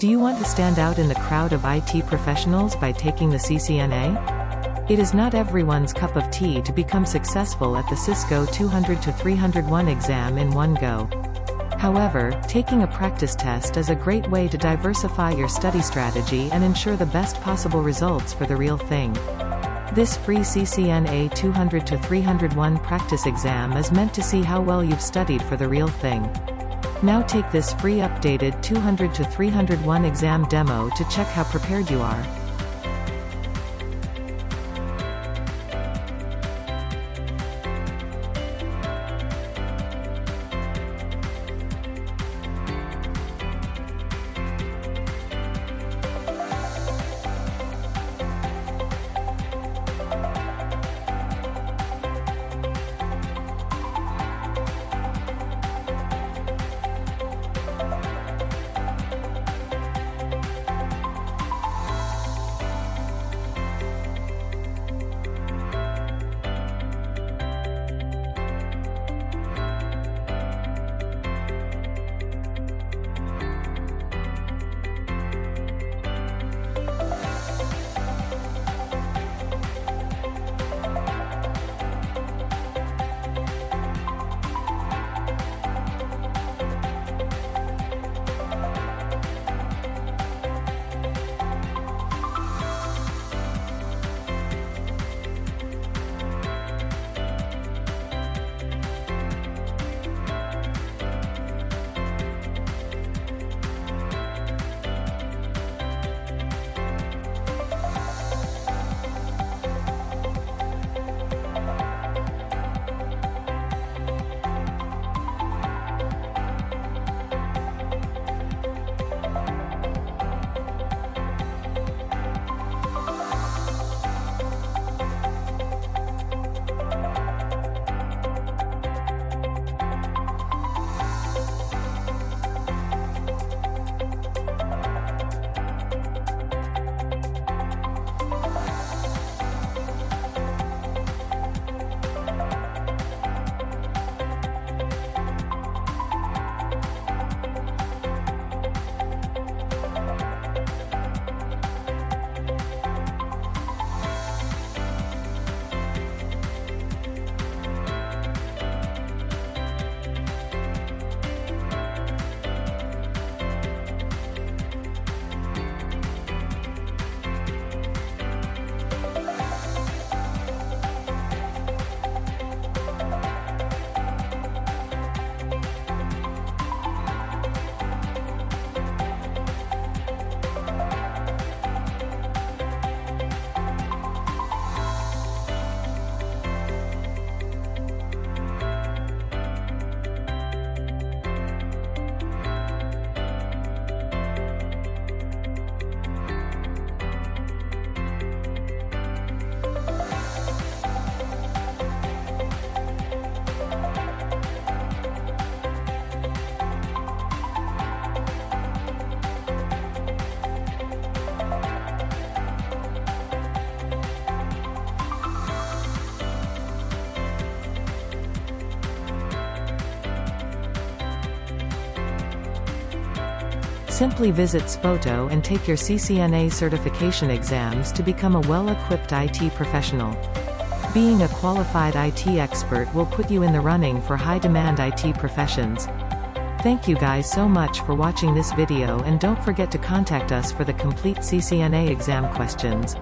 Do you want to stand out in the crowd of IT professionals by taking the CCNA? It is not everyone's cup of tea to become successful at the Cisco 200-301 exam in one go. However, taking a practice test is a great way to diversify your study strategy and ensure the best possible results for the real thing. This free CCNA 200-301 practice exam is meant to see how well you've studied for the real thing. Now take this free updated 200-301 exam demo to check how prepared you are. Simply visit Spoto and take your CCNA certification exams to become a well-equipped IT professional. Being a qualified IT expert will put you in the running for high-demand IT professions. Thank you guys so much for watching this video and don't forget to contact us for the complete CCNA exam questions.